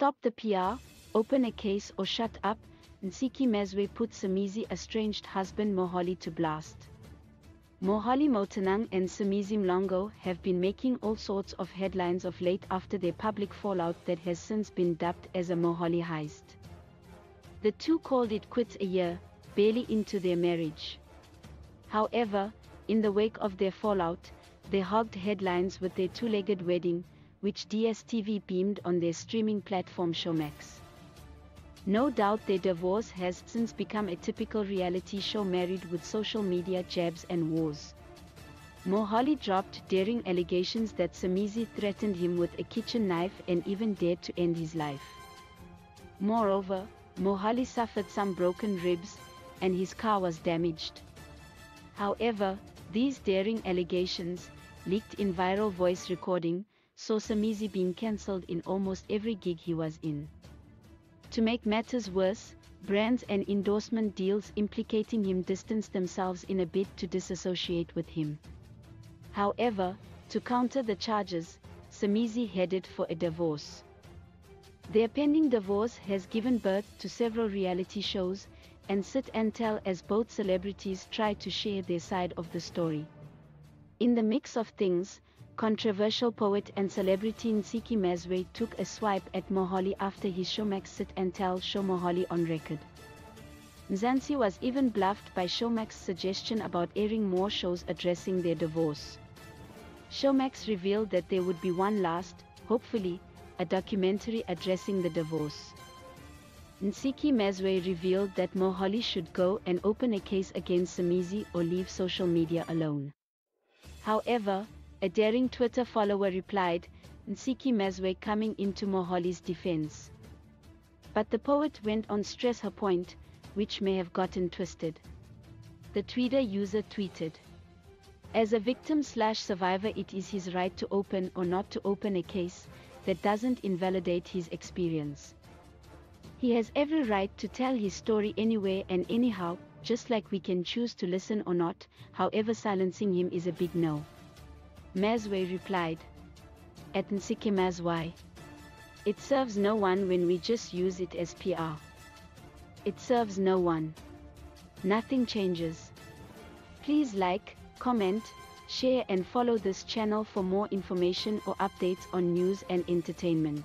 Stop the PR, open a case or shut up, Ntsiki Mazwai put Somizi estranged husband Mohale to blast. Mohale Motaung and Somizi Mhlongo have been making all sorts of headlines of late after their public fallout that has since been dubbed as a Mohale heist. The two called it quits a year, barely into their marriage. However, in the wake of their fallout, they hogged headlines with their two-legged wedding, which DSTV beamed on their streaming platform Showmax. No doubt their divorce has since become a typical reality show married with social media jabs and wars. Mohale dropped daring allegations that Somizi threatened him with a kitchen knife and even dared to end his life. Moreover, Mohale suffered some broken ribs, and his car was damaged. However, these daring allegations, leaked in viral voice recording, saw Somizi being cancelled in almost every gig he was in. To make matters worse, brands and endorsement deals implicating him distanced themselves in a bid to disassociate with him. However, to counter the charges, Somizi headed for a divorce. Their pending divorce has given birth to several reality shows, and sit and tell as both celebrities try to share their side of the story. In the mix of things, controversial poet and celebrity Ntsiki Mazwai took a swipe at Mohale after his Showmax Sit and Tell show Mohale on record. Mzansi was even bluffed by Showmax's suggestion about airing more shows addressing their divorce. Showmax revealed that there would be one last, hopefully, a documentary addressing the divorce. Ntsiki Mazwai revealed that Mohale should go and open a case against Somizi or leave social media alone. However, a daring Twitter follower replied, Ntsiki Mazwai coming into Mohale's defense. But the poet went on stress her point, which may have gotten twisted. The Twitter user tweeted, As a victim slash survivor it is his right to open or not to open a case, that doesn't invalidate his experience. He has every right to tell his story anywhere and anyhow, just like we can choose to listen or not, however silencing him is a big no. Mazwai replied. At Ntsiki Mazwai. It serves no one when we just use it as PR. It serves no one. Nothing changes. Please like, comment, share and follow this channel for more information or updates on news and entertainment.